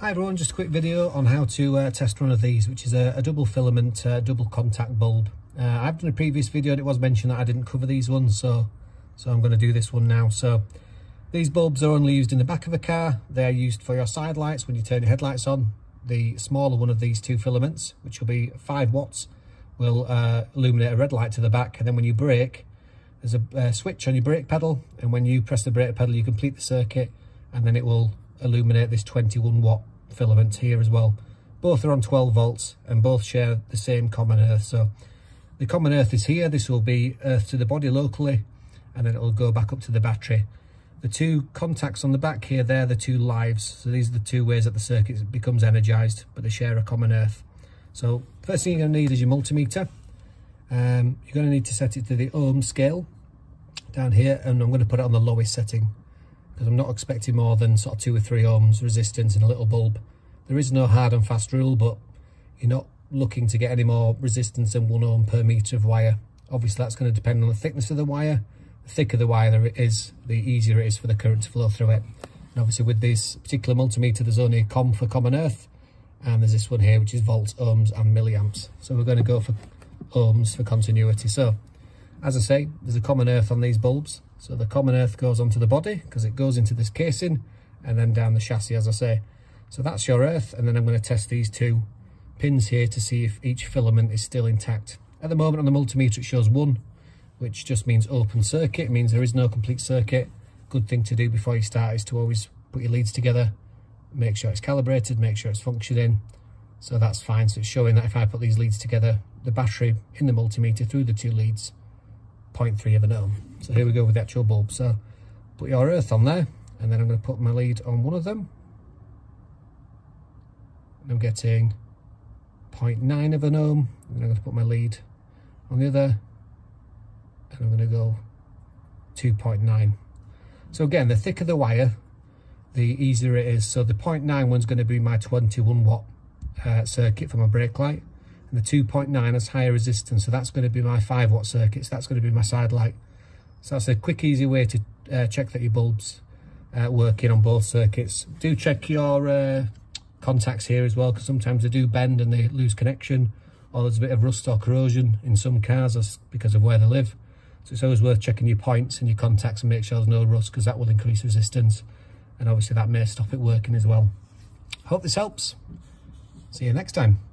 Hi everyone, just a quick video on how to uh, test one of these, which is a, a double filament, uh, double contact bulb. Uh, I've done a previous video and it was mentioned that I didn't cover these ones, so so I'm going to do this one now. So these bulbs are only used in the back of a car. They're used for your side lights when you turn your headlights on. The smaller one of these two filaments, which will be 5 watts, will uh, illuminate a red light to the back. And then when you brake, there's a, a switch on your brake pedal. And when you press the brake pedal, you complete the circuit and then it will illuminate this 21 watt filament here as well. Both are on 12 volts and both share the same common earth. So the common earth is here. This will be earth to the body locally and then it will go back up to the battery. The two contacts on the back here, they're the two lives. So these are the two ways that the circuit becomes energized, but they share a common earth. So first thing you're going to need is your multimeter. Um, you're going to need to set it to the ohm scale down here and I'm going to put it on the lowest setting because I'm not expecting more than sort of two or three ohms resistance and a little bulb. There is no hard and fast rule, but you're not looking to get any more resistance than one ohm per meter of wire. Obviously, that's going to depend on the thickness of the wire. The thicker the wire it is, the easier it is for the current to flow through it. And obviously, with this particular multimeter, there's only a COM for common earth, and there's this one here, which is volts, ohms, and milliamps. So we're going to go for ohms for continuity. So, as I say, there's a common earth on these bulbs. So the common earth goes onto the body because it goes into this casing and then down the chassis, as I say. So that's your earth. And then I'm going to test these two pins here to see if each filament is still intact. At the moment on the multimeter, it shows one, which just means open circuit. It means there is no complete circuit. Good thing to do before you start is to always put your leads together, make sure it's calibrated, make sure it's functioning. So that's fine. So it's showing that if I put these leads together, the battery in the multimeter through the two leads 0.3 of an ohm. So here we go with the actual bulb. So put your earth on there and then I'm going to put my lead on one of them. And I'm getting 0.9 of an ohm. And I'm going to put my lead on the other and I'm going to go 2.9. So again, the thicker the wire, the easier it is. So the 0.9 one's going to be my 21 watt uh, circuit for my brake light and the 2.9 has higher resistance so that's going to be my 5 watt circuits. that's going to be my side light so that's a quick easy way to uh, check that your bulbs uh, working on both circuits. Do check your uh, contacts here as well because sometimes they do bend and they lose connection or there's a bit of rust or corrosion in some cars because of where they live. So it's always worth checking your points and your contacts and make sure there's no rust because that will increase resistance and obviously that may stop it working as well. Hope this helps. See you next time